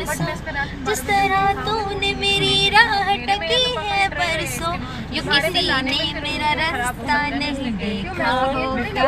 परसों जिस तरह तूने मेरी राह टकी है परसों यो किसी ने मेरा रास्ता नहीं देखा होगा